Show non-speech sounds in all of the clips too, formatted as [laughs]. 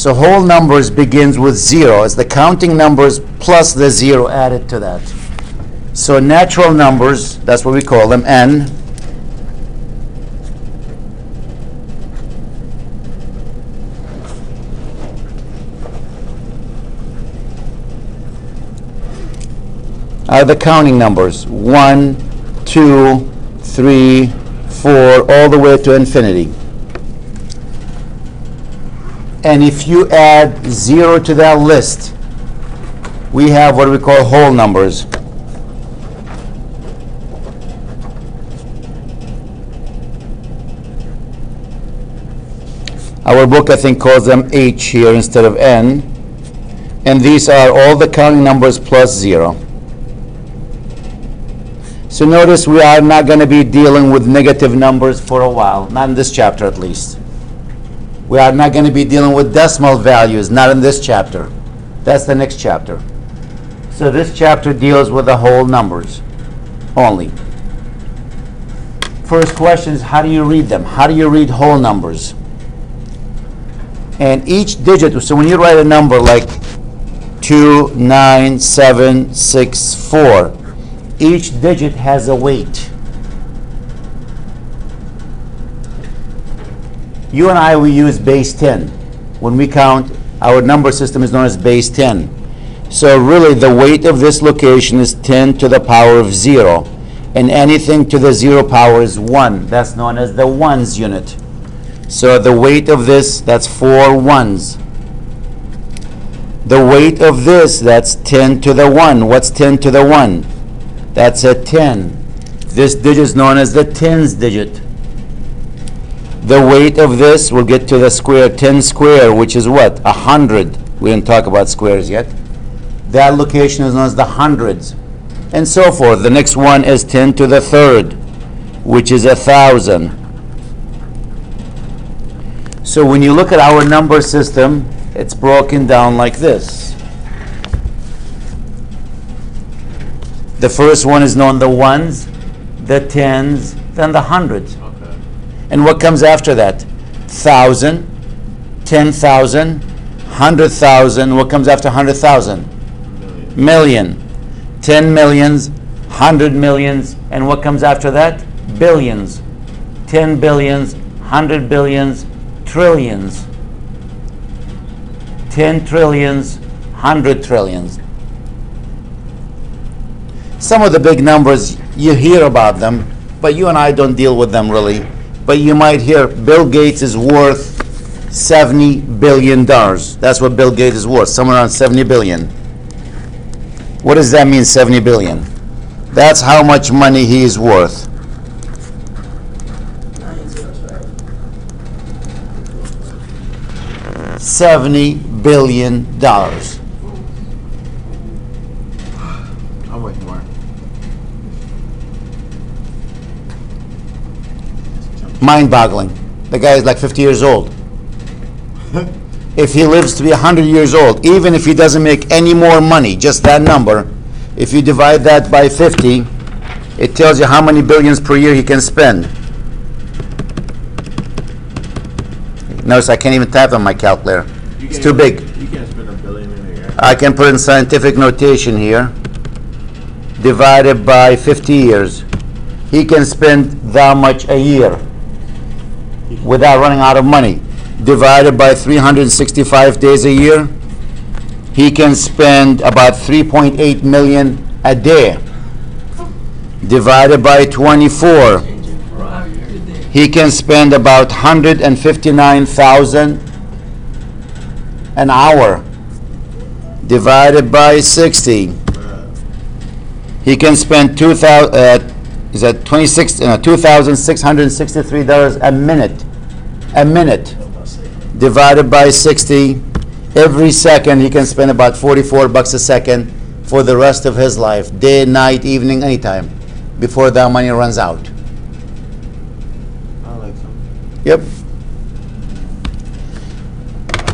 So whole numbers begins with zero. It's the counting numbers plus the zero added to that. So natural numbers, that's what we call them, n. Are the counting numbers one, two, three, four, all the way to infinity. And if you add zero to that list, we have what we call whole numbers. Our book, I think, calls them H here instead of N. And these are all the counting numbers plus zero. So notice we are not going to be dealing with negative numbers for a while, not in this chapter at least. We are not going to be dealing with decimal values, not in this chapter. That's the next chapter. So this chapter deals with the whole numbers only. First question is how do you read them? How do you read whole numbers? And each digit, so when you write a number like 2, 9, 7, 6, 4, each digit has a weight. You and I, we use base 10. When we count, our number system is known as base 10. So really, the weight of this location is 10 to the power of 0. And anything to the 0 power is 1. That's known as the ones unit. So the weight of this, that's 4 ones. The weight of this, that's 10 to the 1. What's 10 to the 1? That's a 10. This digit is known as the tens digit. The weight of this, we'll get to the square, 10 square, which is what? A hundred. We didn't talk about squares yet. That location is known as the hundreds. And so forth. The next one is 10 to the third, which is a thousand. So when you look at our number system, it's broken down like this. The first one is known the ones, the tens, then the hundreds. And what comes after that? Thousand, ten thousand, hundred thousand. What comes after hundred thousand? Million. Million. Ten millions, hundred millions, and what comes after that? Billions. Ten billions, hundred billions, trillions. Ten trillions, hundred trillions. Some of the big numbers, you hear about them, but you and I don't deal with them really. But you might hear Bill Gates is worth $70 billion. That's what Bill Gates is worth, somewhere around 70 billion. What does that mean, 70 billion? That's how much money he is worth. Seventy billion dollars. I'm worth more. Mind-boggling. The guy is like 50 years old. If he lives to be 100 years old, even if he doesn't make any more money, just that number, if you divide that by 50, it tells you how many billions per year he can spend. Notice I can't even type on my calculator. It's too big. You can't spend a billion in a year. I can put in scientific notation here. Divided by 50 years. He can spend that much a year without running out of money. Divided by 365 days a year, he can spend about 3.8 million a day. Divided by 24, he can spend about 159,000 an hour divided by 60. He can spend 2,000, uh, is at 26, uh, $2,663 a minute. A minute. Divided by 60. Every second, he can spend about 44 bucks a second for the rest of his life. Day, night, evening, anytime. Before that money runs out. I like. Yep.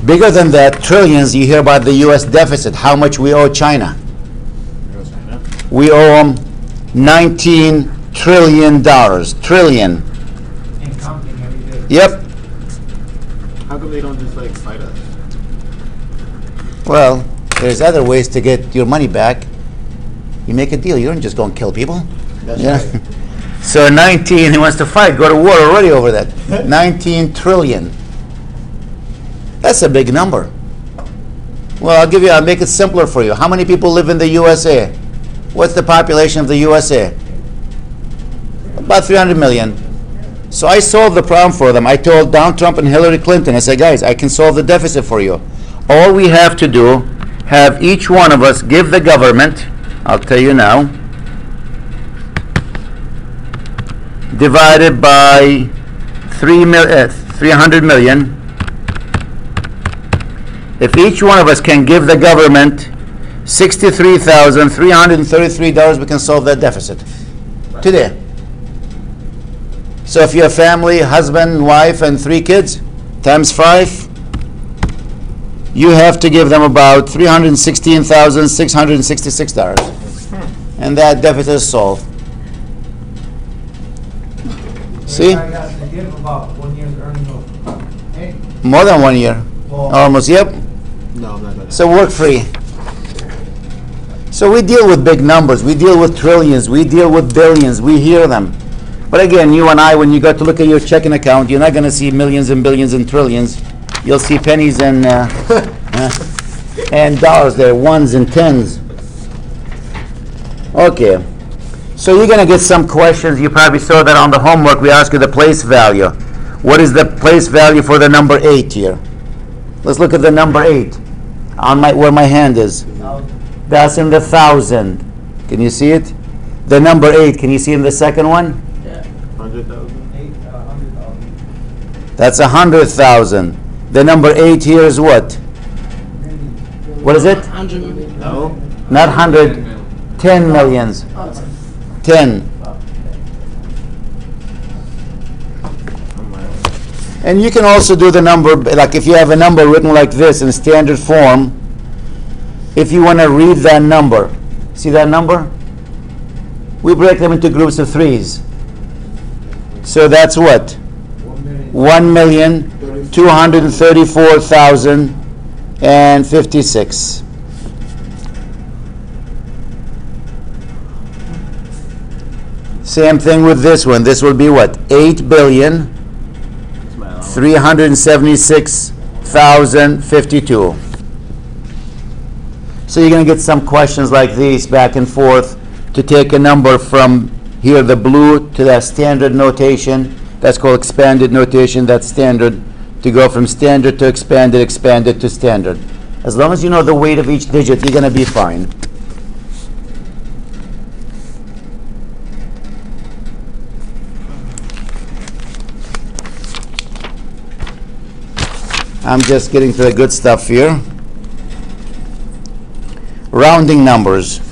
Bigger than that, trillions, you hear about the US deficit, how much we owe China. China. We owe them 19 trillion dollars. Trillion. and counting every day. Yep. How come they don't just like fight us? Well, there's other ways to get your money back. You make a deal. You don't just go and kill people. That's Yeah. right. [laughs] So 19, he wants to fight, go to war already over that. [laughs] 19 trillion. That's a big number. Well, I'll give you, I'll make it simpler for you. How many people live in the USA? What's the population of the USA? About 300 million. So I solved the problem for them. I told Donald Trump and Hillary Clinton, I said, guys, I can solve the deficit for you. All we have to do, have each one of us give the government, I'll tell you now, divided by 3 mil, uh, 300 million. If each one of us can give the government $63,333, we can solve that deficit today. So if you have family, husband, wife, and three kids, times five, you have to give them about $316,666. Hmm. And that deficit is solved. See? I got to give about one year's earnings of, hey, More than one year. Almost, yep. No, I'm not. So work free. So we deal with big numbers, we deal with trillions, we deal with billions, we hear them. But again, you and I, when you go to look at your checking account, you're not gonna see millions and billions and trillions. You'll see pennies and, uh, [laughs] uh, and dollars there, ones and tens. Okay. So you're gonna get some questions, you probably saw that on the homework, we asked you the place value. What is the place value for the number eight here? Let's look at the number eight on my where my hand is. That's in the thousand. Can you see it? The number eight. Can you see in the second one? Hundred thousand? eight, uh, hundred thousand. That's a hundred thousand. The number eight here is what? What is it? No? Not hundred. Ten millions. Ten. And you can also do the number like if you have a number written like this in standard form. If you want to read that number, see that number? We break them into groups of threes. So that's what? One million. one million two hundred and thirty-four thousand and fifty-six. Same thing with this one. This will be what? Eight billion. So you're gonna get some questions like these back and forth to take a number from here, the blue, to that standard notation. That's called expanded notation, that's standard. To go from standard to expanded, expanded to standard. As long as you know the weight of each digit, you're gonna be fine. I'm just getting to the good stuff here. Rounding numbers.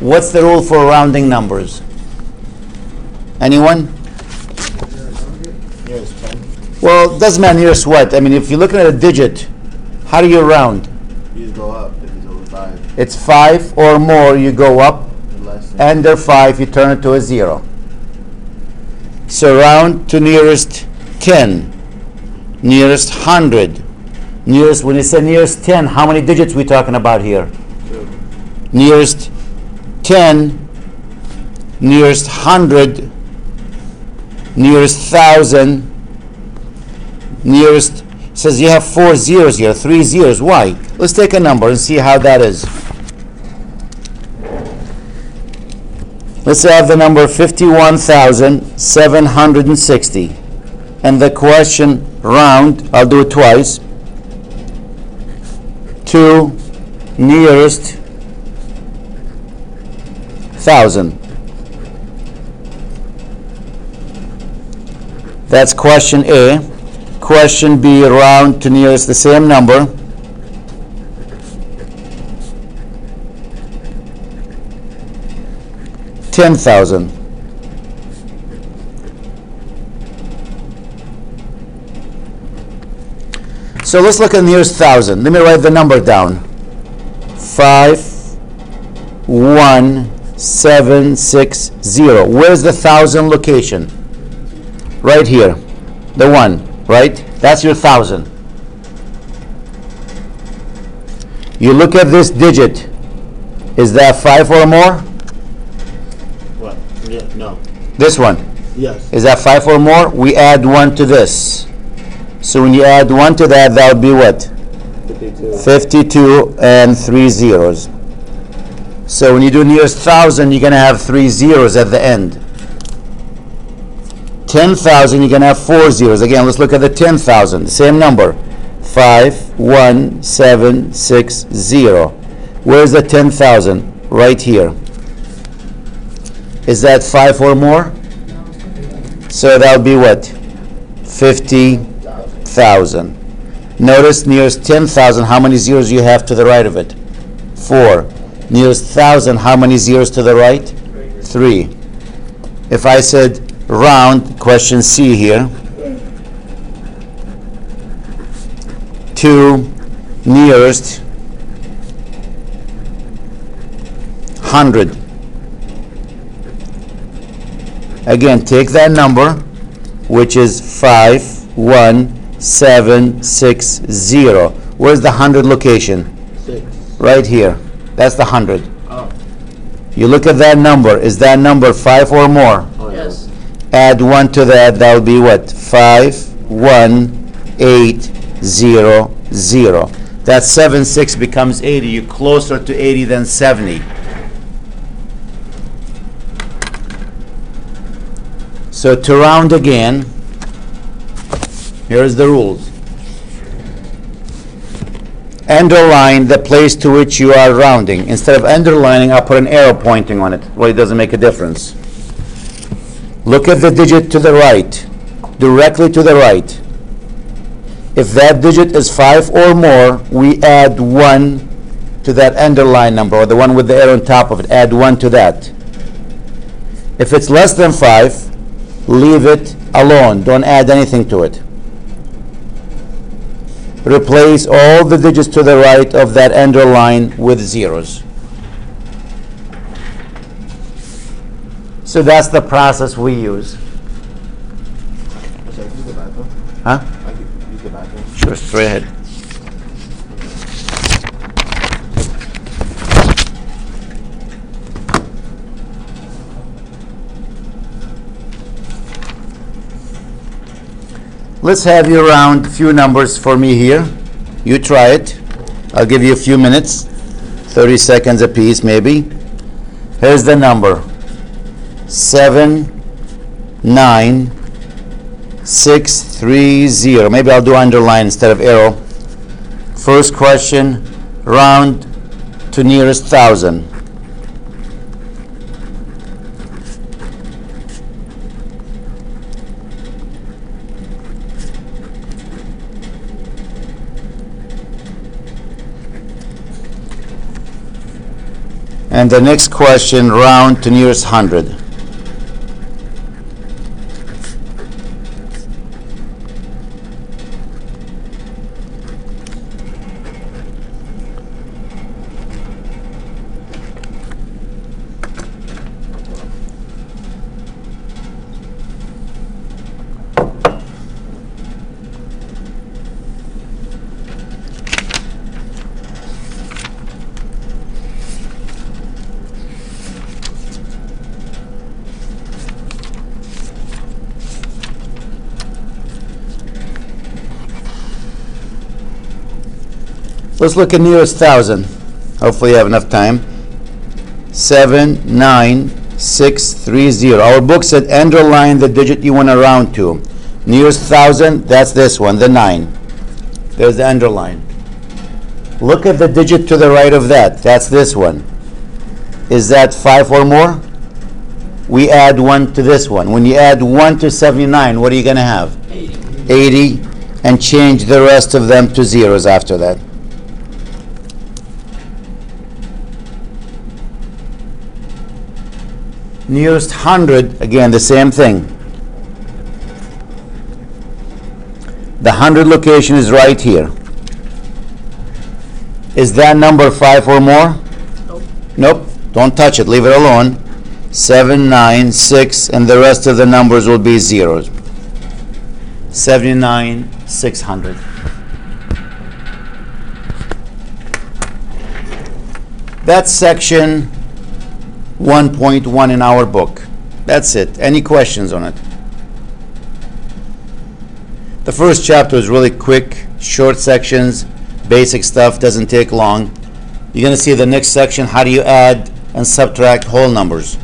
What's the rule for rounding numbers? Anyone? Well, it doesn't matter nearest what. I mean, if you're looking at a digit, how do you round? You just go up if it's over five. It's five or more, you go up. and. Under five, you turn it to a zero. So round to nearest 10, nearest 100, nearest, when you say nearest 10, how many digits we talking about here? Two. Nearest 10, nearest 100, nearest 1,000, nearest, says you have four zeros here, three zeros. Why? Let's take a number and see how that is. Let's have the number 51,760. And the question round, I'll do it twice, to nearest thousand. That's question A. Question B, round to nearest the same number. Ten thousand. So let's look at nearest thousand. Let me write the number down. Five, one, seven, six, zero. Where's the thousand location? Right here. The one, right? That's your thousand. You look at this digit. Is that five or more? What? Yeah, no. This one. Yes. Is that five or more? We add one to this. So when you add one to that, that would be what? 52. 52 and three zeros. So when you do nearest thousand, you're gonna have three zeros at the end. 10,000, you're gonna have four zeros. Again, let's look at the 10,000, same number. Five, one, seven, six, zero. Where's the 10,000? Right here. Is that five or more? So that would be what? 50,000. Notice nearest 10,000, how many zeros you have to the right of it? Four. Nearest 1,000, how many zeros to the right? Three. If I said round, question C here, to nearest 100. Again, take that number, which is 51760. Where's the 100 location? Six. Right here. That's the 100. Oh. You look at that number. Is that number 5 or more? Oh, Yes. Add 1 to that. That will be what? 51800. That 7 6 becomes 80. You're closer to 80 than 70. So to round again, here's the rules. Underline the place to which you are rounding. Instead of underlining, I'll put an arrow pointing on it. Well, it doesn't make a difference. Look at the digit to the right, directly to the right. If that digit is 5 or more, we add 1 to that underline number, or the one with the arrow on top of it. Add 1 to that. If it's less than 5, leave it alone. Don't add anything to it. Replace all the digits to the right of that underline with zeros. So that's the process we use. Sorry, use the bathroom. Huh? I could use the bathroom. Sure, straight ahead. Let's have you round a few numbers for me here. You try it. I'll give you a few minutes, 30 seconds apiece maybe. Here's the number 7, 9, 630. Maybe I'll do underline instead of arrow. First question, round to nearest thousand. And the next question, round to nearest hundred. Let's look at nearest thousand. Hopefully you have enough time. Seven, nine, six, three, zero. Our book said underline the digit you want to round to. Nearest thousand, that's this one, the nine. There's the underline. Look at the digit to the right of that. That's this one. Is that five or more? We add one to this one. When you add one to 79, what are you going to have? 80. 80 and change the rest of them to zeros after that. Nearest 100, again, the same thing. The 100 location is right here. Is that number 5 or more? Nope. Nope. Don't touch it. Leave it alone. Seven, nine, six, and the rest of the numbers will be zeros. 79, 600. That's section one point one in our book. That's it. Any questions on it? The first chapter is really quick, short sections, basic stuff, doesn't take long. You're gonna see the next section, how do you add and subtract whole numbers.